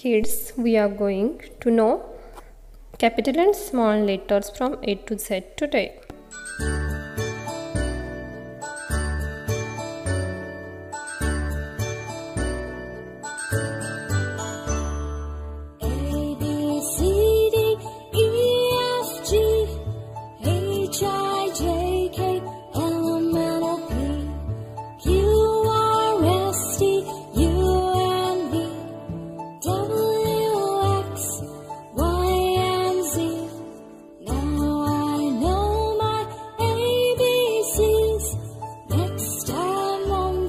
Kids, we are going to know capital and small letters from A to Z today.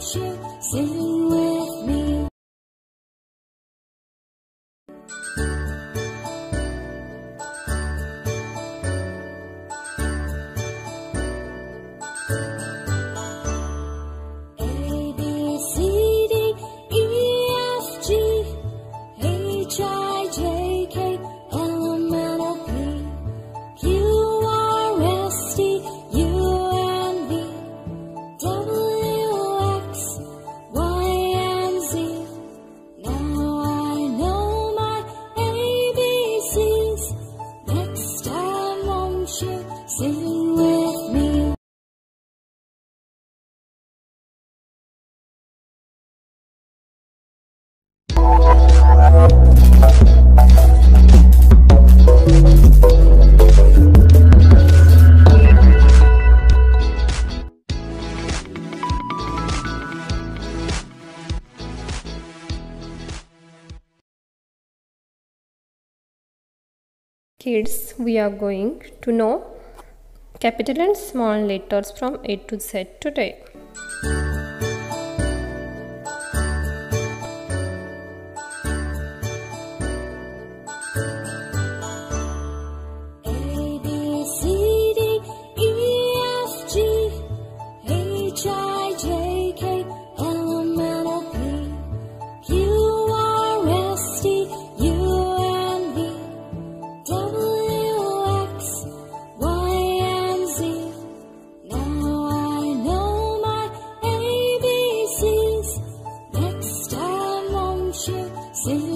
雪，虽我。kids we are going to know capital and small letters from A to Z today. Say